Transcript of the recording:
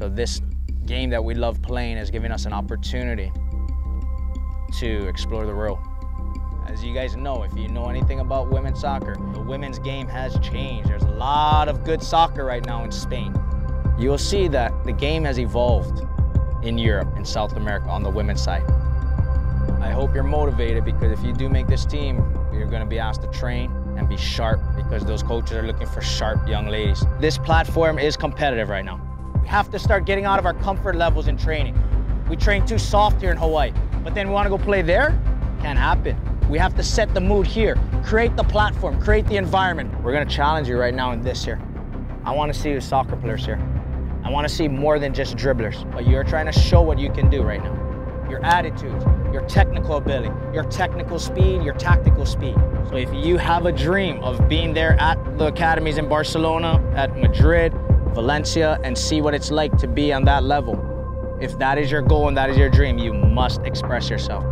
So this game that we love playing is giving us an opportunity to explore the world. As you guys know, if you know anything about women's soccer, the women's game has changed. There's a lot of good soccer right now in Spain. You'll see that the game has evolved in Europe and South America on the women's side. I hope you're motivated because if you do make this team, you're going to be asked to train and be sharp because those coaches are looking for sharp young ladies. This platform is competitive right now. Have to start getting out of our comfort levels in training. We train too soft here in Hawaii, but then we want to go play there? Can't happen. We have to set the mood here, create the platform, create the environment. We're going to challenge you right now in this here. I want to see you soccer players here. I want to see more than just dribblers, but you're trying to show what you can do right now. Your attitudes, your technical ability, your technical speed, your tactical speed. So if you have a dream of being there at the academies in Barcelona, at Madrid, Valencia, and see what it's like to be on that level, if that is your goal and that is your dream, you must express yourself.